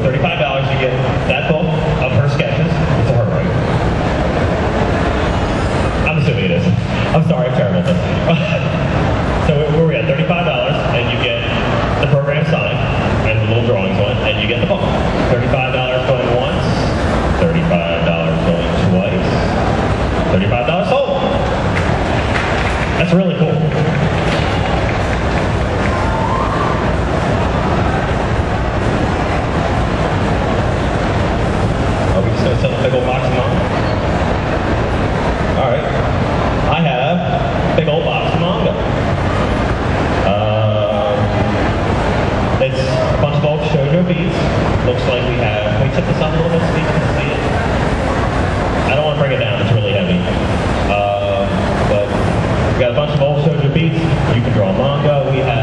$35 you get that book of her sketches. It's a her, right? I'm assuming it is. I'm sorry, I'm terrible so where we at? $35 and you get the program signed and the little drawings on it and you get the book. $35 going once, $35 going twice, $35 sold. That's really cool. Are we just gonna sell a big old box of manga? All right. I have a big old box of manga. Um, it's a bunch of old Shojo Beats. Looks like we tip this up a little bit so you can see it? I don't want to bring it down. It's really heavy. Um, but we got a bunch of old Shojo Beats. You can draw manga. We have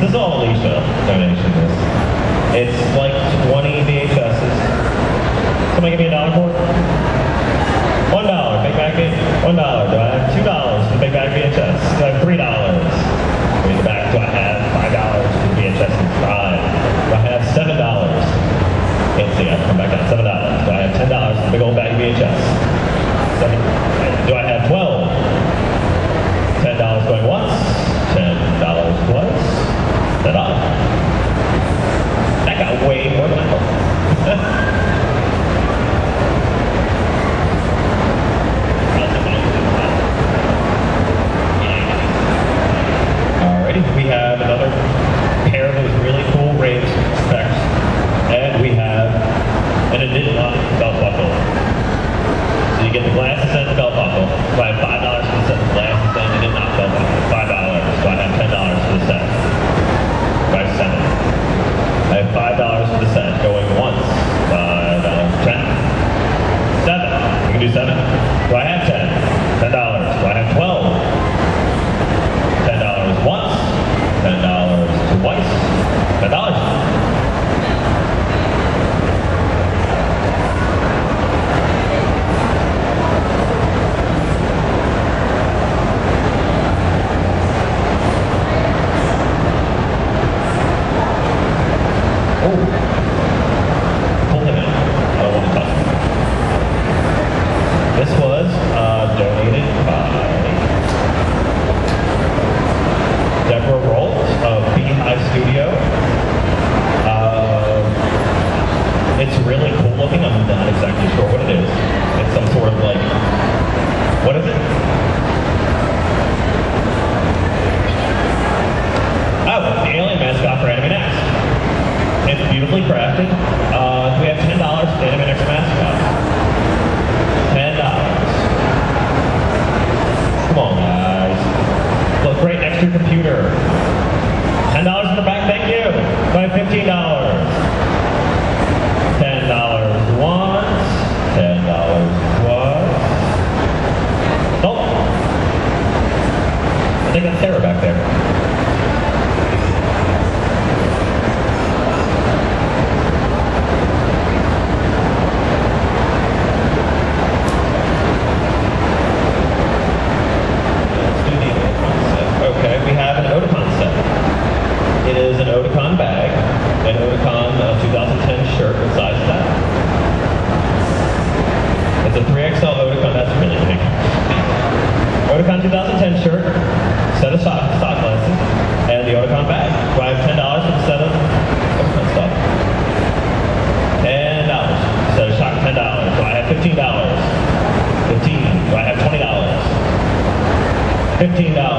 This is all Alicia donation. This. It's like 20 VHSs. Somebody give me a dollar for it? One dollar, Big Mac V. One dollar. Do I have two dollars for Big Mac VHS? Do I have three dollars? The back, do I have five dollars for VHS inside? Do I have seven dollars? Can't see. I come back down. Seven dollars. Do I have ten dollars for the big old bag VHS? Seven. Do I have twelve? Ten dollars going once. Ten dollars twice. Ten dollars. That got way more than I thought. Alrighty, we have another pair of those really cool Raves specs, and we have an additional belt buckle. So you get the glasses and the belt buckle. So I have five dollars for the set of glasses and the not belt buckle. Five dollars. So I have ten dollars for the set. So I have seven. I have five dollars for the set going once. Five dollars. Ten. Seven. We can do seven. Do I have ten? Ten dollars. Do I have twelve? Ten dollars once, ten dollars twice, ten dollars. Pull him out. I don't want to touch. This was uh, donated by Deborah Rolls of Beehive Studio. Uh, it's really cool looking. I'm not exactly sure what it is. It's some sort of like, what is it? $15. 15. Do I have $20? $15.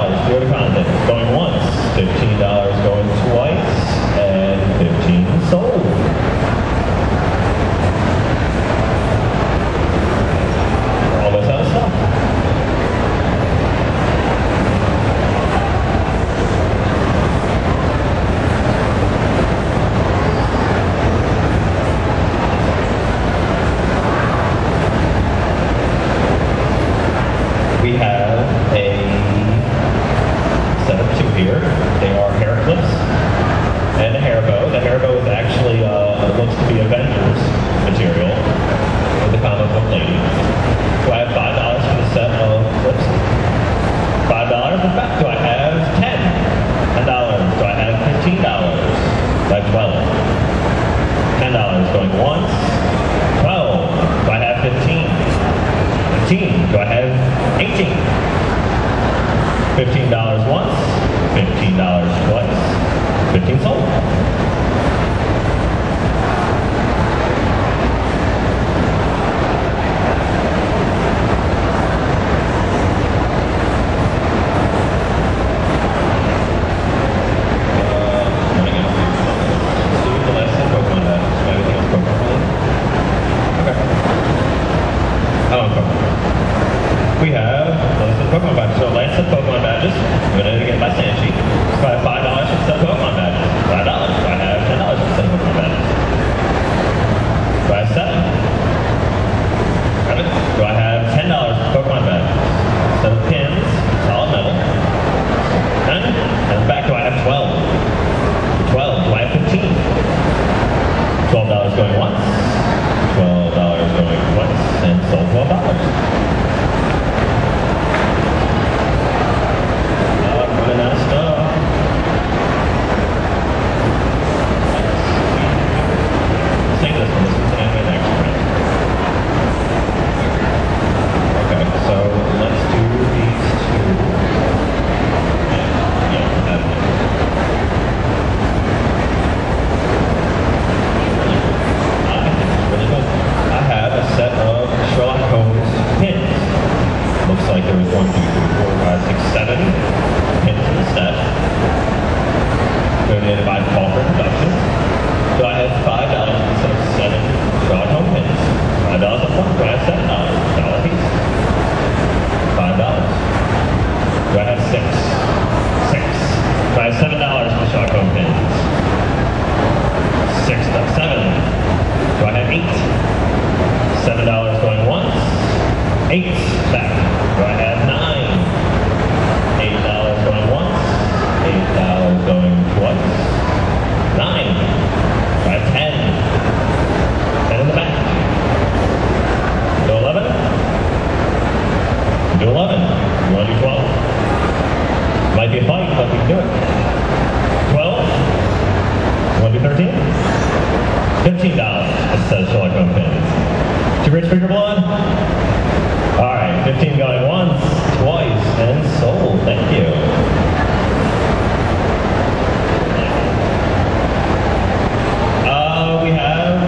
Colorado, those are the Pokemon badges. So land some Pokemon badges. I'm going to get my Sanchi. If I have five dollars, I sell Pokemon badges. Five dollars. If I have ten dollars, for sell Pokemon badges. If I have seven. Seven. Do I have ten dollars Pokemon badges? Seven pins, solid metal. None. And back, do I have twelve? Twelve. Do I have fifteen? Twelve dollars going once. $12 going once and sold $12. trigger blood? All right, 15 going once, twice, and sold. Thank you. Uh, we have,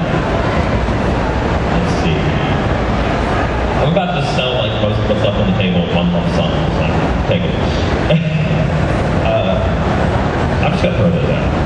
let's see. I'm about to sell like most of the stuff on the table one lump sum, so take it. uh, I'm just gonna throw this out.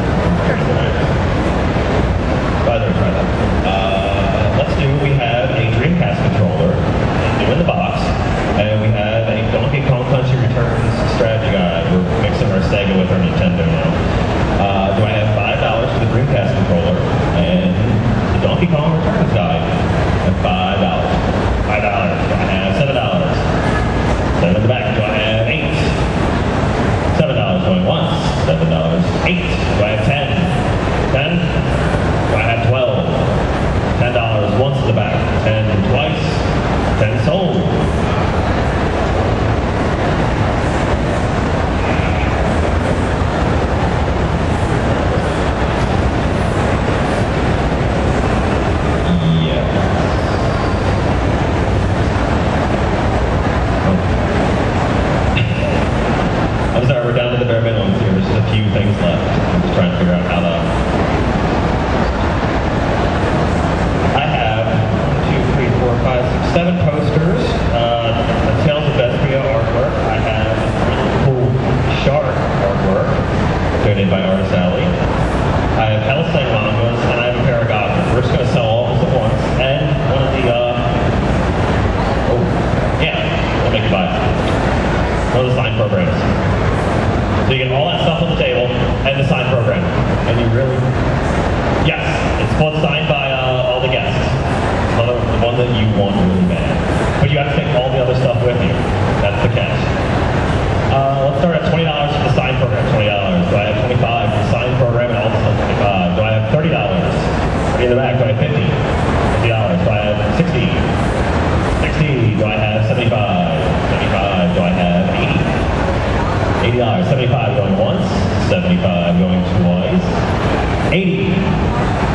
One signed by uh, all the guests. The one that you want really bad. But you have to take all the other stuff with you. That's the catch. Uh, let's start at $20 for the sign program, $20. Do I have 25 for the sign program and all the stuff, 25 Do I have $30? in the back, do I have 50 $50. Do I have 60 60 Do I have 75 75 Do I have 80 $80. 75 going once, 75 going twice, 80